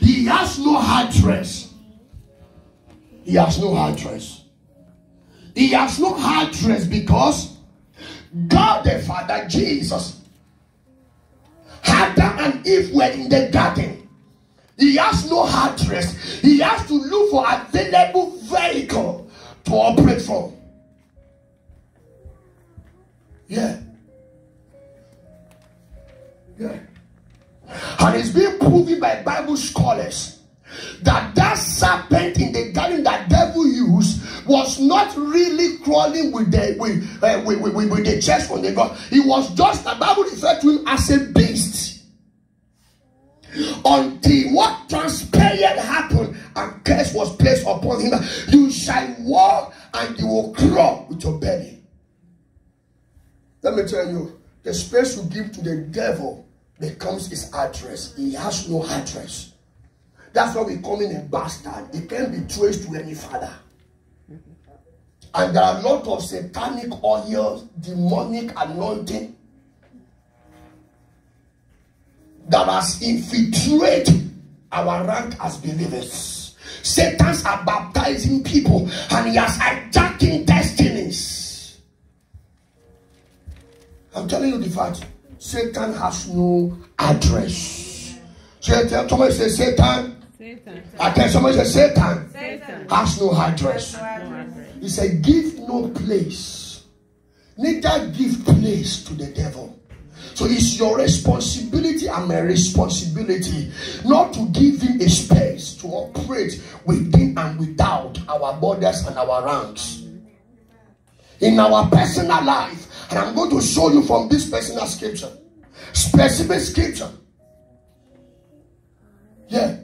He has no address. He has no address. He has no address because God the Father, Jesus, Adam and Eve were in the garden. He has no address. He has to look for available vehicle to operate from. Yeah. Yeah. And it's being proven by Bible scholars that that serpent in the garden that devil used was not really crawling with the with, uh, with, with, with, the chest from the God. It was just the Bible referred to him as a beast. Until what transpired happened and curse was placed upon him. You shall walk and you will crawl with your belly. Let me tell you, the space you give to the devil becomes his address. He has no address. That's why we call him a bastard. He can't be traced to any father. And there are a lot of satanic oils, demonic anointing that has infiltrated our rank as believers. Satans are baptizing people and he has hijacking destinies. I'm telling you the fact. Satan has no address. Satan, somebody say Satan. Satan. Okay, somebody say Satan, Satan. has no address. He said, give no place. Neither give place to the devil. So it's your responsibility and my responsibility not to give him a space to operate within and without our borders and our ranks. In our personal life, I'm going to show you from this personal scripture, specific scripture. Yeah.